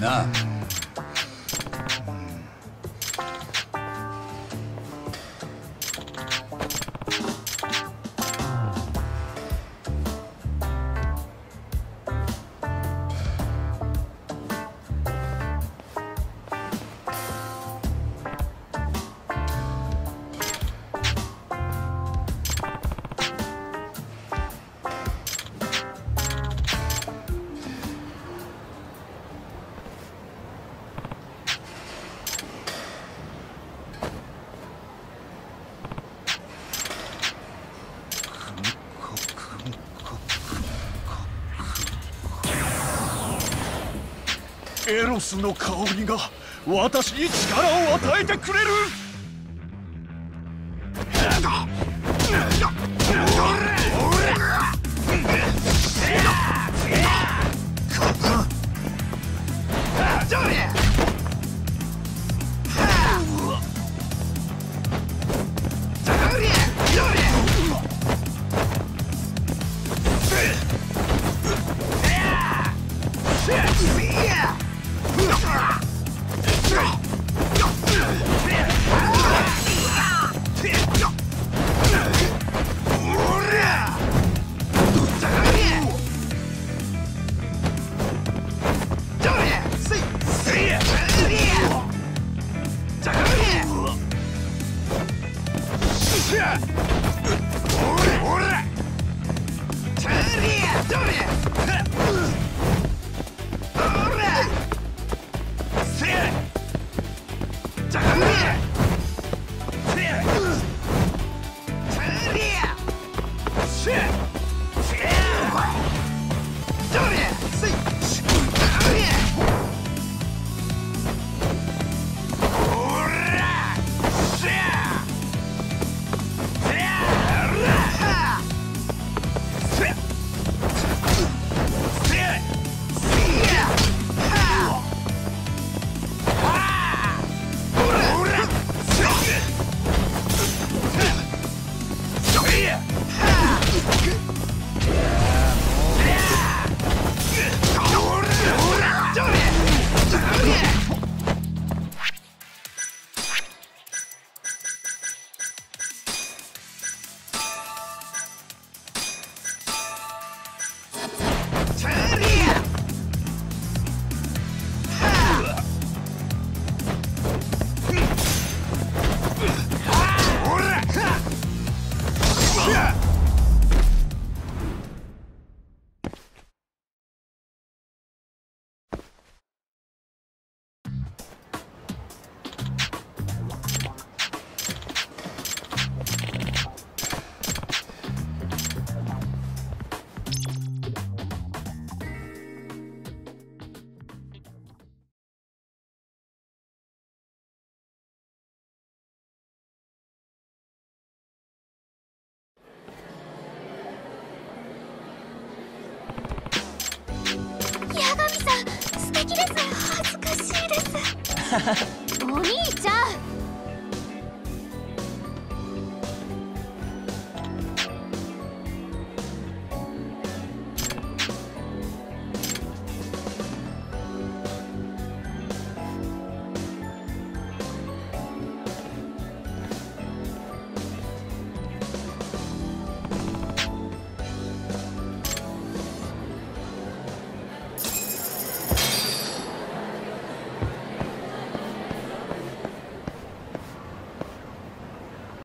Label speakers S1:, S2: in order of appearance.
S1: Nah.
S2: エロスの香りが私に力を与えてくれる。
S3: Yeah! 素敵です。恥ずかしいです。お兄ちゃん。